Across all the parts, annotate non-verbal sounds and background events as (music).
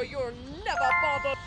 sure you're never bothered.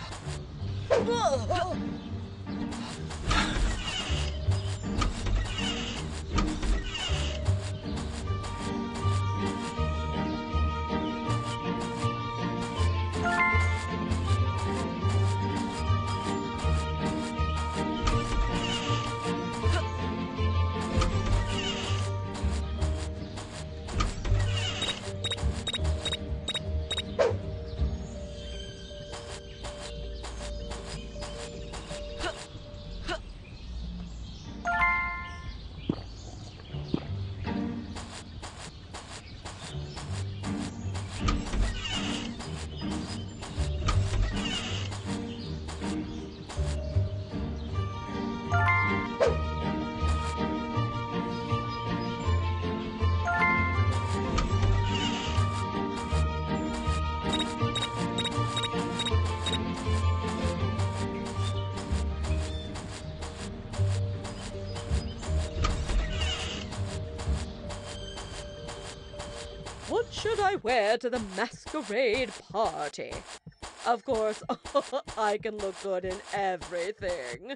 Wear to the masquerade party? Of course, (laughs) I can look good in everything.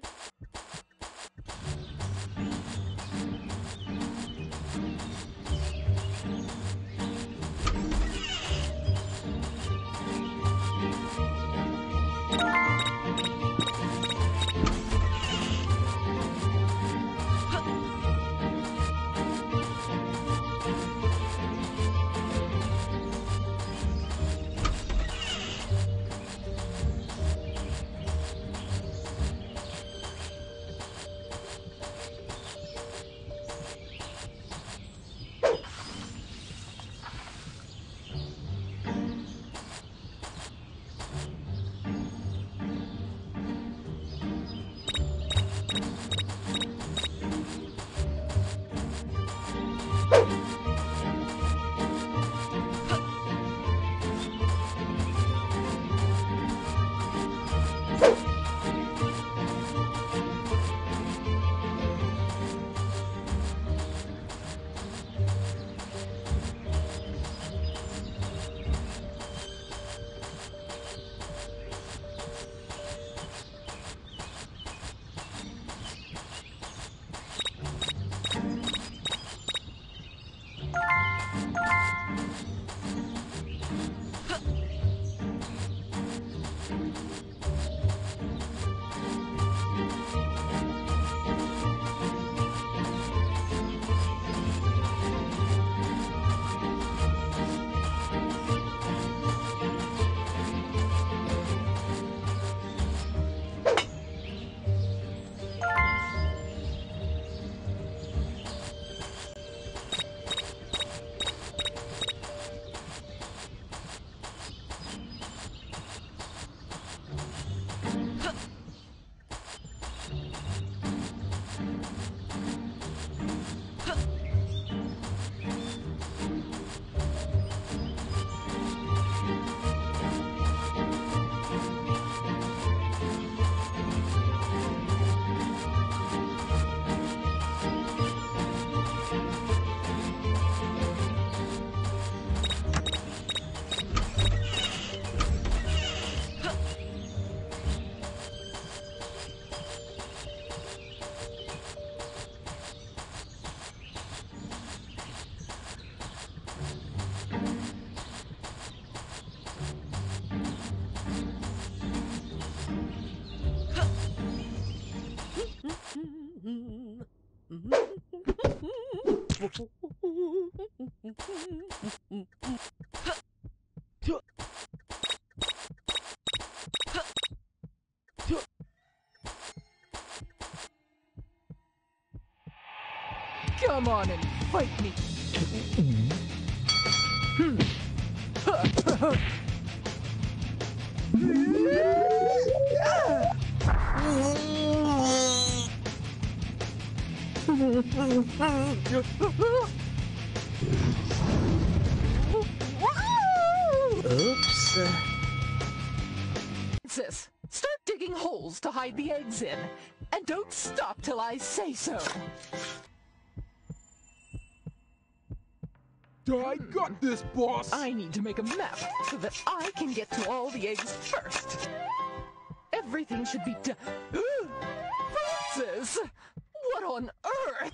Princess, start digging holes to hide the eggs in. And don't stop till I say so. I got this, boss! I need to make a map so that I can get to all the eggs first. Everything should be done. Francis! What on earth?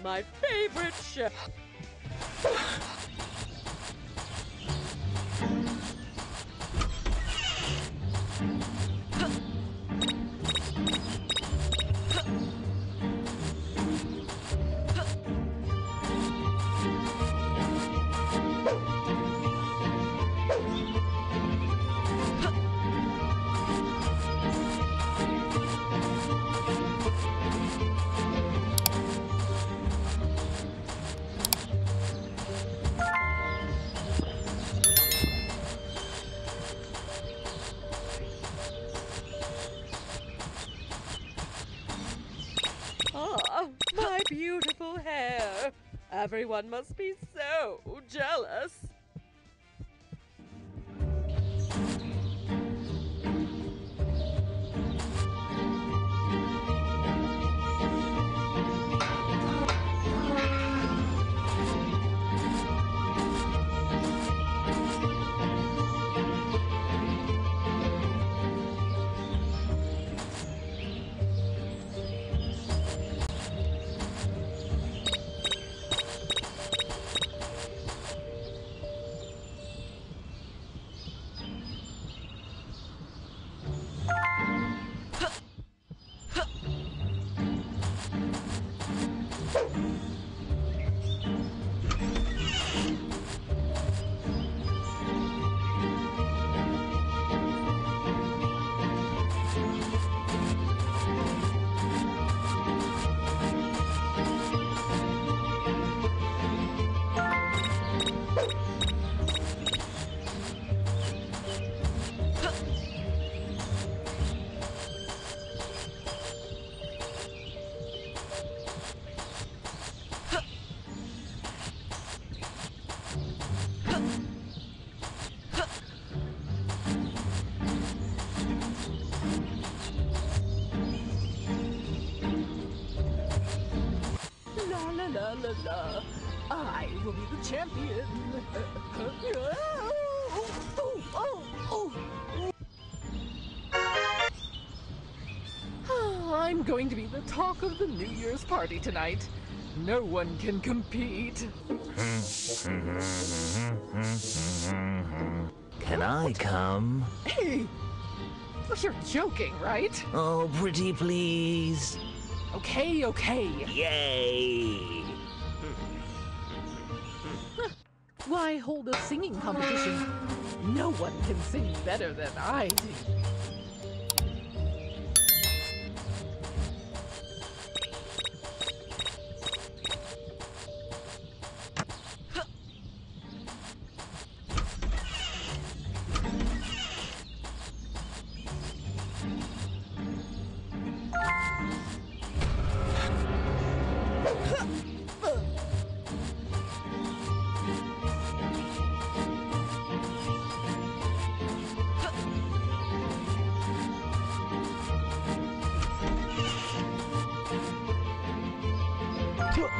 My favorite show. Everyone must be so jealous. La la. I will be the champion. (laughs) Oh, oh, oh, oh. I'm going to be the talk of the New Year's party tonight. No one can compete. Can I come? Hey, you're joking, right? Oh, pretty please. Okay, okay. Yay! Why hold a singing competition? No one can sing better than I do.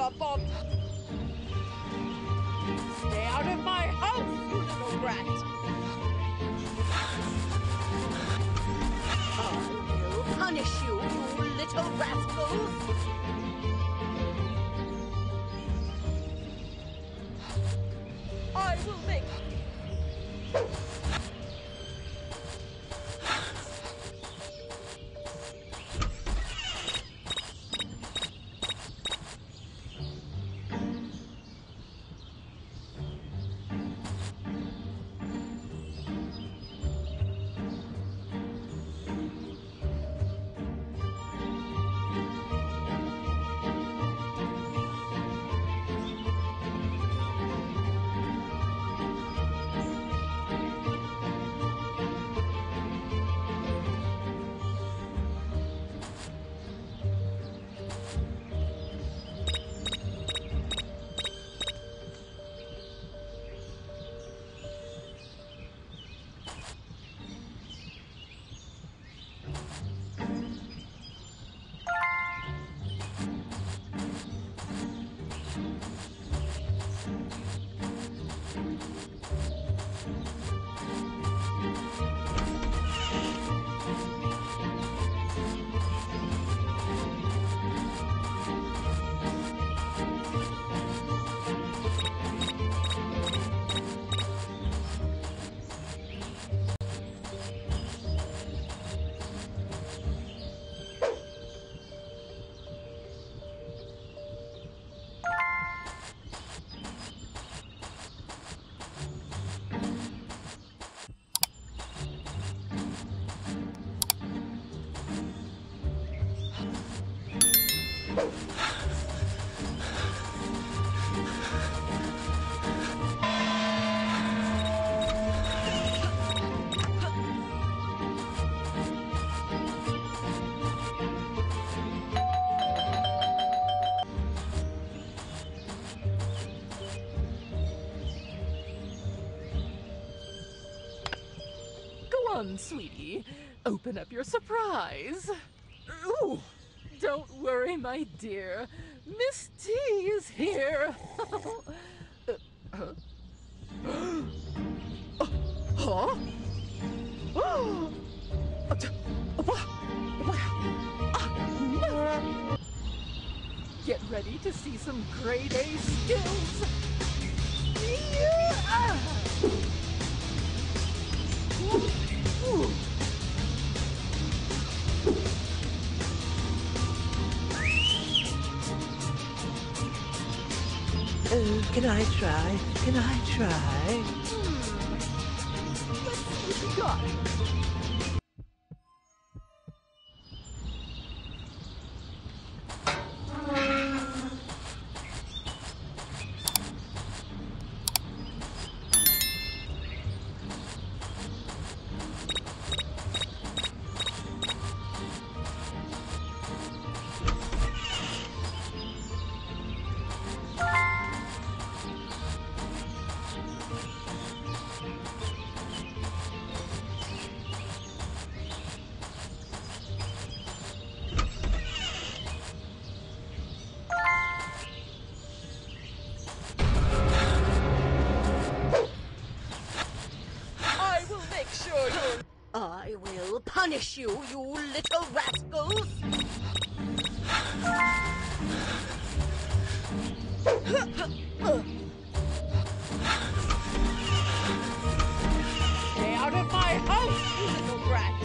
you're never on, sweetie. Open up your surprise. Ooh, don't worry, my dear. Miss T is here. Uh, huh? Uh, huh? Oh, uh, t- wha- wha- ah, Get ready to see some grade A skills. Can I try? Can I try? Let's see what you got. Make sure you. I will punish you, you little rascals! Stay out of my house, you little brat!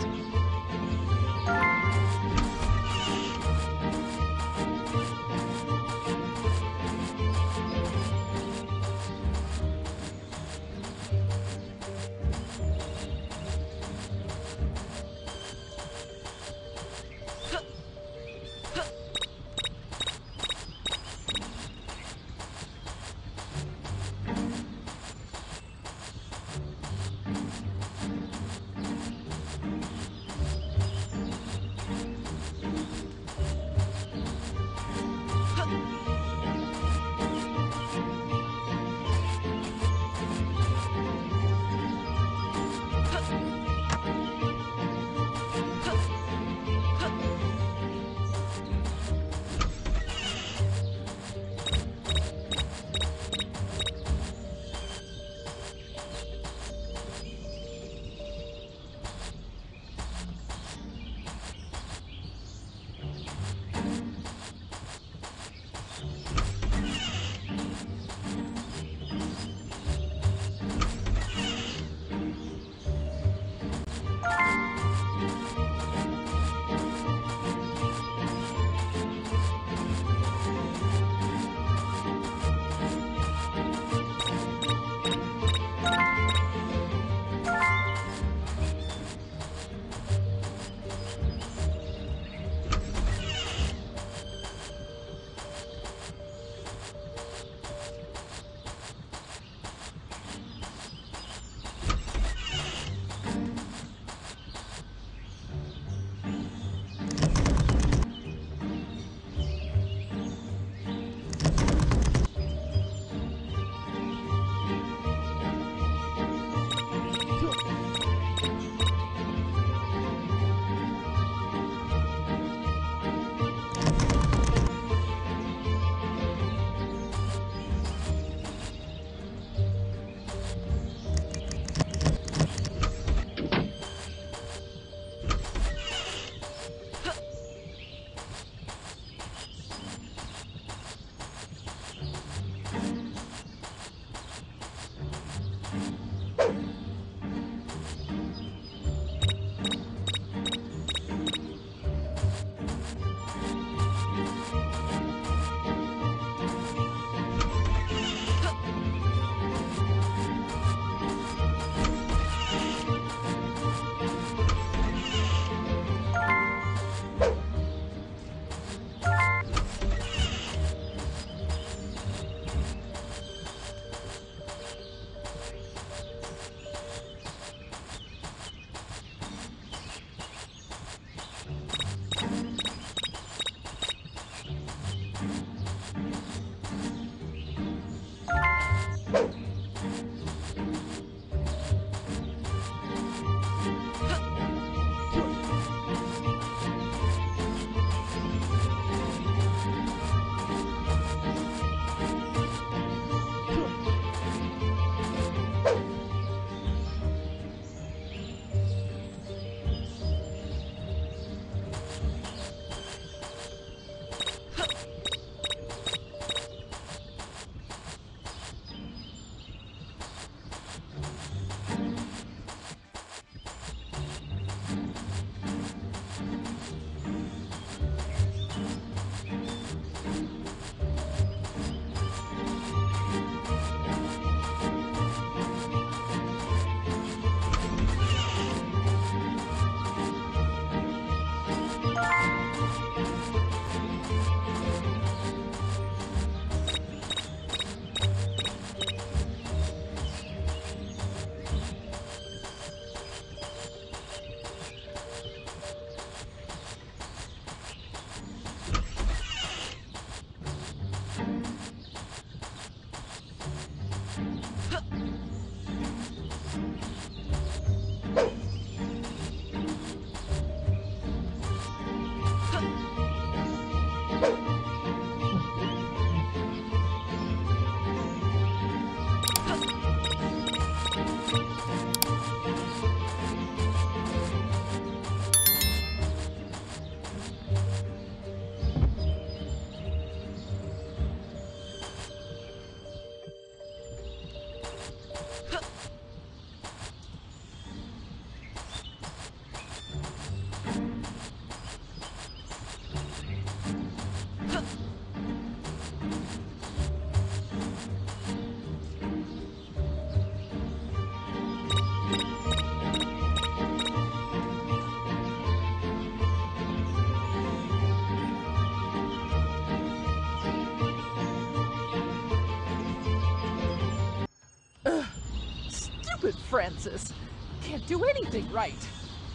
Stupid Francis. Can't do anything right.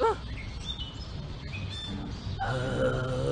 Ugh. Oh,